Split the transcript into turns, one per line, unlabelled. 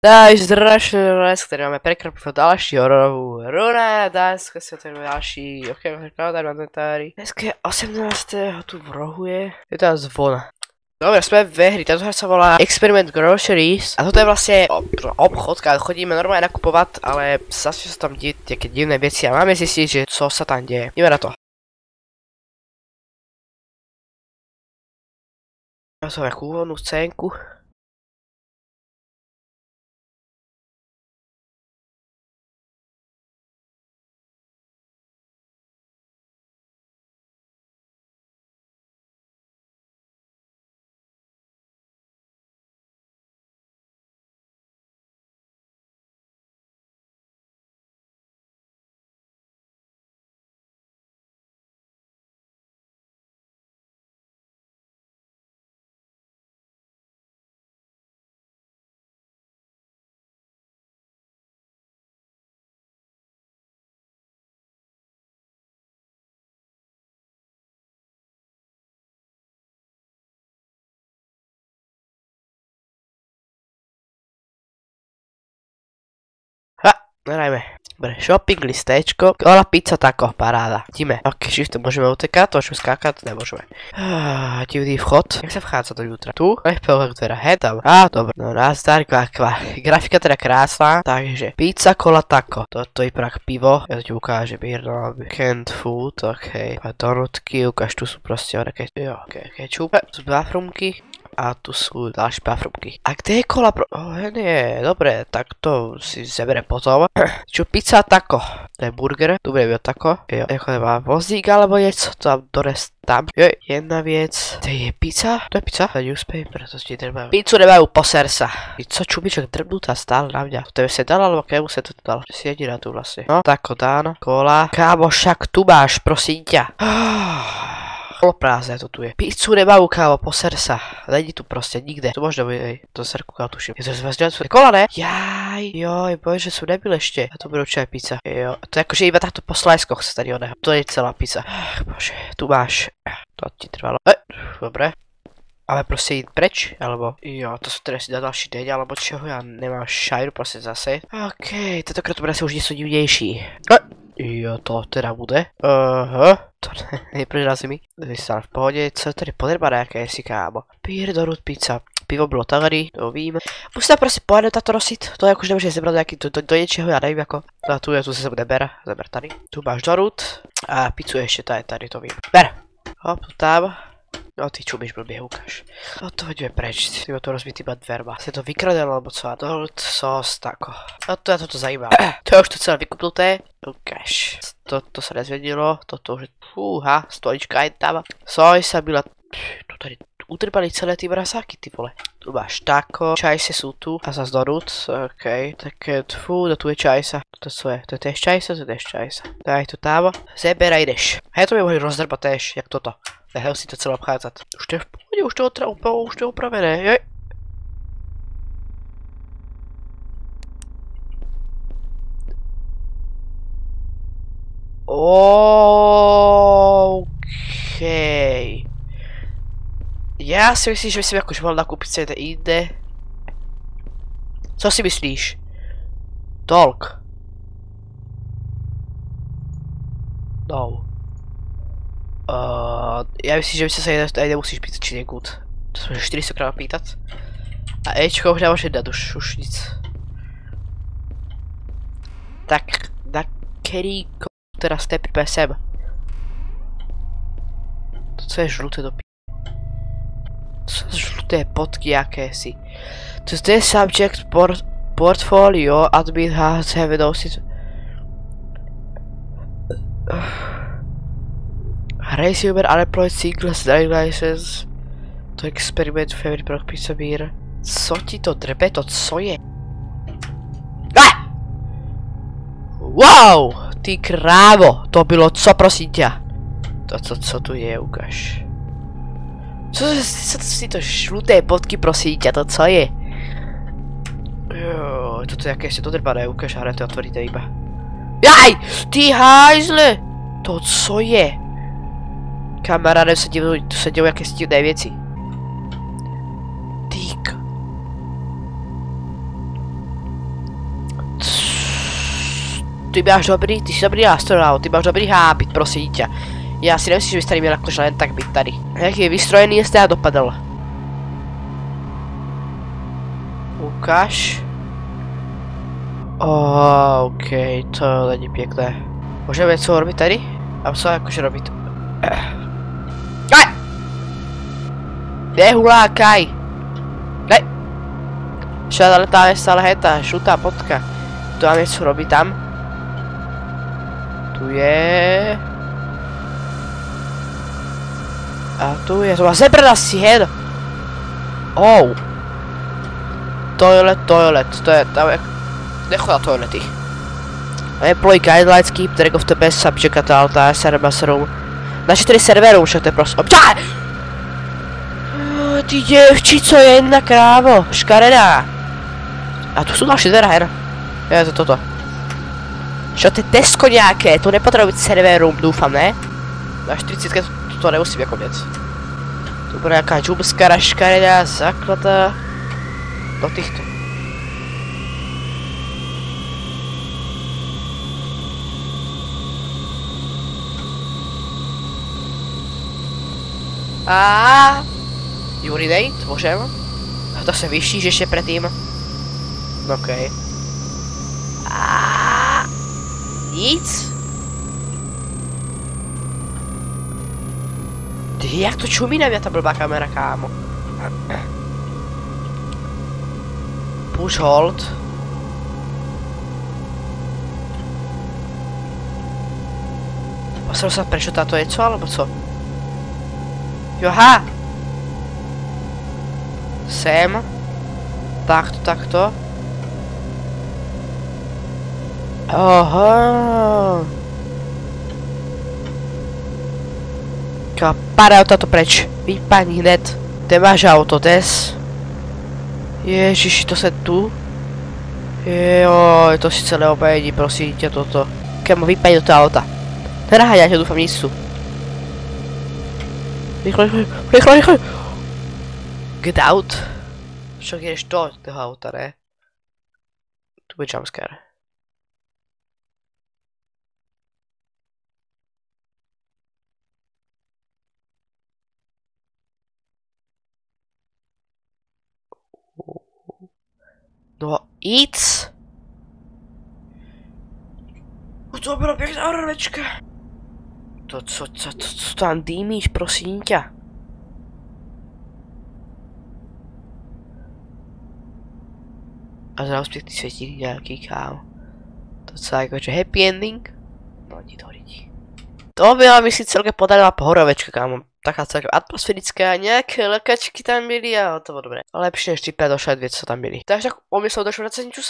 Takže strašný les, který máme prekropivo další hororovou hru na dneska se to další okénko komentáři. Dneska je 18. tu v rohu je, je to zvona. Dobre, sme ve hry, táto hra sa volá Experiment Groceries a toto je vlastne obchod, keď chodíme normálne nakupovať, ale zase sa tam deje také divné veci a máme zistiť, že co sa tam deje. Ideme na to. Ja som nejakú úvodnú scénku. Hrajme. Dobre, shopping, listéčko, kola, pizza, tako, paráda. Ideme. Ok, to môžeme utekať, to môžeme skákať, nemôžeme. Ah, divný vchod. Jak sa vchádza do jutra? Tu? Pohľad teda, he tam. Á, dobre. No, nazdar, kvakva. Grafika teda krásna, takže pizza, kola, tako. Toto je prak pivo. Ja to ti ukážem, jedno, canned food, ok. A donutky, ukáž, tu sú proste oné, jo, ok, dva frumky a tu sú ďalšie pafrubky. A kde je kola pro... Oh, nie, dobre, tak to si zebere potom. Čo pizza tako? To je burger, dobre bio tako. Jo, ako nemá vozík alebo niečo, to tam dores tam. Jo, jedna vec. To je pizza? To je pizza? To je newspaper, to si nemajú. Pizzu nemajú, poser sa. Co čubičok drbnutá stále na mňa. To je sa dal, alebo kému sa to dal? Si jediná tu vlastne. No, tako dáno. Kola. Kámo, však tu máš, prosím ťa. Poloprázdné to tu je. Pizzu nemajú kámo, poser sa. Není tu prostě nikde. To možná by, to se koukal tuším. Je to zvezdělat jsou kola, ne? Jaj, joj, bože, že jsou nebyl ještě. A to budou čaj pizza. Jo, to je jakože iba takto po se tady oného. To je celá pizza. Ach, bože, tu máš. To ti trvalo. E, dobré. Ale prostě jít preč, alebo jo, to jsou teda si na další den, alebo čeho, já nemám šajru prostě zase. OK, tentokrát to bude asi už něco divnější. E, jo, to teda bude. Aha. To ne, proč mi? Vystal v pohodě, co je tady podrba nějaké si kámo. Pír do rud pizza. Pivo bylo tady, to vím. Musím prostě pojednout tato nosit, to jako, že nemůže zebrat nějaký do, do, do, něčeho, já nevím jako. A tu je, tu se bude ber, zeber tady. Tu máš do rud. A pizzu ještě tady, tady to vím. Ber. Hop, tam. No ty čumíš blbě, ukáž. No to hoďme preč, ty to rozbít iba dverma. Se to vykradel, alebo co? Dolt, sos, tako. No to já toto zajímá. to je už to celé vykupnuté. Ukáž. To, to se nezvědilo, toto už je, fúha, stolička je tam. Soj sa byla, tu tady utrpali celé ty mrazáky, ty vole. Tu máš tako, čajse jsou tu a zase donut, ok, tak tfu, tu je čajsa. To co je, to je též čajsa, to je též čajsa. Daj to tam, zeber a jdeš. A já to mi mohli rozdrbat též, jak toto. Nechal si to celé obcházet. Už to je v pohodě, už to, otra, už to je upravené, jej. OK. Já si myslím, že si jakož mohl nakoupit se jinde. Co si myslíš? Tolk. No. Uh, já myslím, že by se se tady nemusíš pýtat či někud. To jsme 400 krát pýtat. A Ečko už nemáš dát, už, už nic. Tak, na který teda step sem. To co je žluté do p... Co je žluté potky jakési. To zde je subject port portfolio admin has have noticed. Resumer unemployed singles driving license. To experiment favorite pro beer. Co ti to drbe, to co je? Ah! Wow! Ty krávo, to bylo co prosím tě? To co, co tu je, ukaž. Co, co, co to žluté bodky prosím tě, to co je? Jo, toto je jakési to drbané, ukaž, ale to otvoríte iba. Jaj! Ty hajzle! To co je? Kamaráde se dělou, tu se dělou jaké divné věci. Týk. ty máš dobrý, ty jsi dobrý astronaut, ty máš dobrý hábit, prosím tě. Já si nemyslím, že bys tady měl jakože len tak být tady. Jak je vystrojený, jste já dopadl. Ukáž. Oh, OK, to není pěkné. Můžeme něco robit tady? A co jakože robit? Aj! Nehulákaj! Ne! Šada letá stále heta, žlutá potka. Tu mám něco robit tam. Tu je... A tu je, to má zebra si head. Oh. Toilet, toilet, to je, tam je... Nechod na toilety. Employee guidelines keep track of the best subject at all times server room. Naše tedy serveru, však to je prostě... Ty děvči, co je jedna krávo, škaredá. A tu jsou další dvere her. Je to toto. Čo to je Tesco nějaké, to nepotřebuje být server room, doufám, ne? Na 40 to, to, nemusím jako věc. To bude nějaká džubskara, škaredá, zaklada. Do těchto. A urinate, můžem? A to se vyštíš ještě předtím. OK. A nic? Ty, jak to čumí na mě ta blbá kamera, kámo? Push hold. Posral sa prečo táto je co, alebo co? Joha! Sem. Takto, takto. Aha. Čo, pár auto preč. Vypadni hned. Kde máš auto, des? Ježiši, to se tu? Joj, to si celé obejdi, prosím tě toto. Kamo, vypadni do toho auta. Nenaháňať, ja dúfam, nic sú. Rýchlo, rýchlo, rýchlo, rýchlo. Get out. Toho auta, ne? Tu bude jumpscare. No, nic. To byla pěkná rvečka. To co, co, co, co tam dýmíš, prosím tě? A zrazu pěkný světík nějaký kámo. To co jakože happy ending? No ti to lidi. To byla mi si celkem podarila pohorovečka kámo. Taká celkem atmosférická, nějaké lekačky tam byly a to bylo dobré. Lepší než ty pedošet věc, co tam byly. Takže tak umyslel došlo na čus.